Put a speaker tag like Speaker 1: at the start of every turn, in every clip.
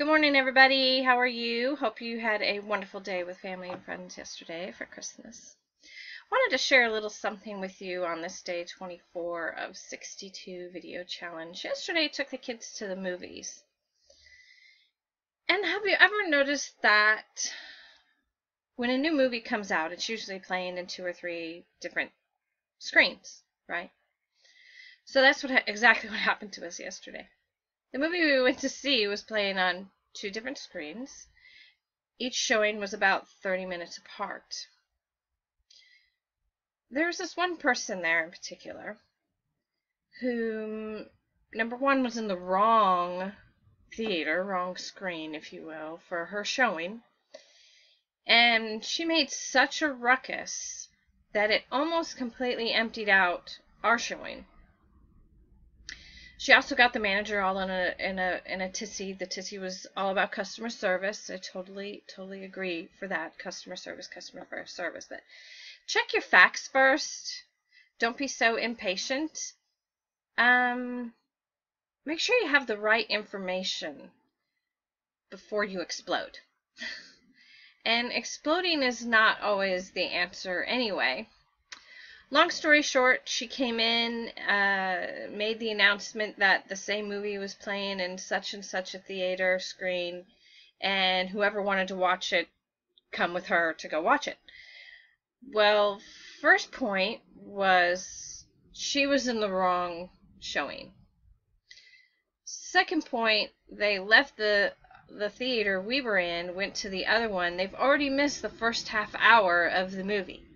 Speaker 1: Good morning, everybody. How are you? Hope you had a wonderful day with family and friends yesterday for Christmas. Wanted to share a little something with you on this day 24 of 62 video challenge. Yesterday, I took the kids to the movies. And have you ever noticed that when a new movie comes out, it's usually playing in two or three different screens, right? So that's what exactly what happened to us yesterday. The movie we went to see was playing on two different screens. Each showing was about 30 minutes apart. There was this one person there in particular who, number one, was in the wrong theater, wrong screen, if you will, for her showing. And she made such a ruckus that it almost completely emptied out our showing. She also got the manager all in a in a in a tissy. The tissy was all about customer service. I totally totally agree for that. Customer service, customer first service. But check your facts first. Don't be so impatient. Um, make sure you have the right information before you explode. and exploding is not always the answer anyway long story short, she came in, uh, made the announcement that the same movie was playing in such and such a theater screen, and whoever wanted to watch it, come with her to go watch it. Well, first point was she was in the wrong showing. Second point, they left the the theater we were in, went to the other one. They've already missed the first half hour of the movie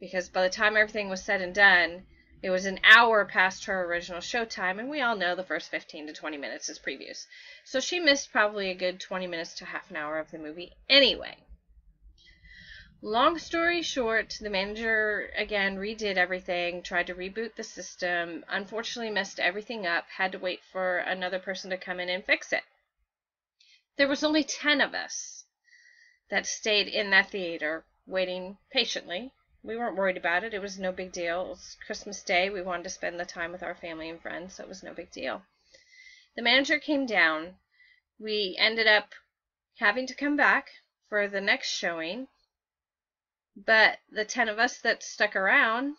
Speaker 1: because by the time everything was said and done, it was an hour past her original show time, and we all know the first 15 to 20 minutes is previews. So she missed probably a good 20 minutes to half an hour of the movie anyway. Long story short, the manager again redid everything, tried to reboot the system, unfortunately messed everything up, had to wait for another person to come in and fix it. There was only 10 of us that stayed in that theater waiting patiently we weren't worried about it. It was no big deal. It was Christmas Day. We wanted to spend the time with our family and friends, so it was no big deal. The manager came down. We ended up having to come back for the next showing. But the 10 of us that stuck around,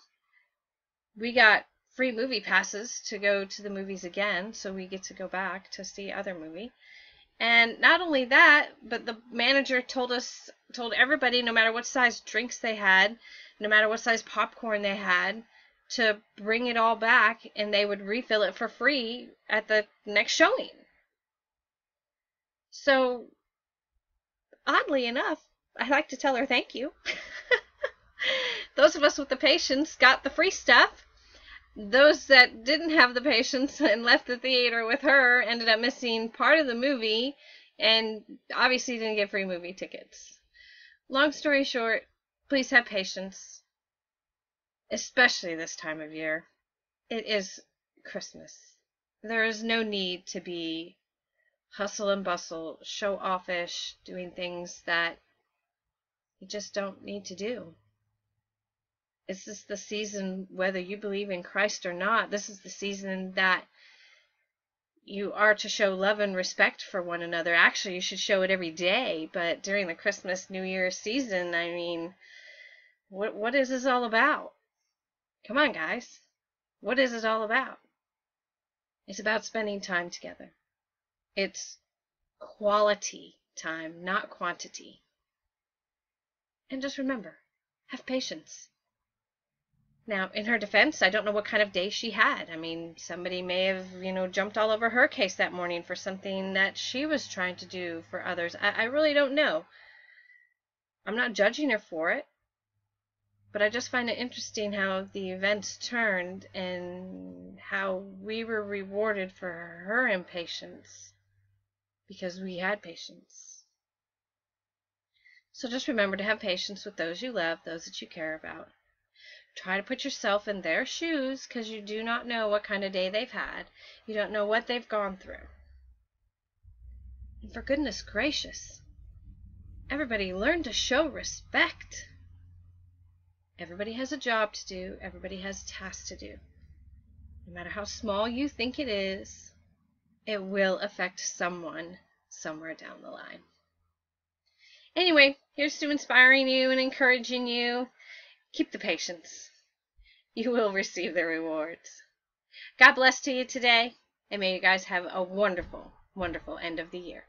Speaker 1: we got free movie passes to go to the movies again, so we get to go back to see other movie. And not only that, but the manager told us, told everybody, no matter what size drinks they had, no matter what size popcorn they had, to bring it all back and they would refill it for free at the next showing. So, oddly enough, I like to tell her thank you. Those of us with the patience got the free stuff those that didn't have the patience and left the theater with her ended up missing part of the movie and obviously didn't get free movie tickets. Long story short, please have patience, especially this time of year. It is Christmas. There is no need to be hustle and bustle, show offish, doing things that you just don't need to do. This is the season, whether you believe in Christ or not, this is the season that you are to show love and respect for one another. Actually, you should show it every day, but during the Christmas New Year season, I mean, what what is this all about? Come on, guys. What is it all about? It's about spending time together. It's quality time, not quantity. And just remember, have patience. Now, in her defense, I don't know what kind of day she had. I mean, somebody may have, you know, jumped all over her case that morning for something that she was trying to do for others. I, I really don't know. I'm not judging her for it. But I just find it interesting how the events turned and how we were rewarded for her impatience because we had patience. So just remember to have patience with those you love, those that you care about. Try to put yourself in their shoes because you do not know what kind of day they've had. You don't know what they've gone through. And for goodness gracious, everybody learn to show respect. Everybody has a job to do, everybody has tasks to do. No matter how small you think it is, it will affect someone somewhere down the line. Anyway, here's to inspiring you and encouraging you. Keep the patience. You will receive the rewards. God bless to you today, and may you guys have a wonderful, wonderful end of the year.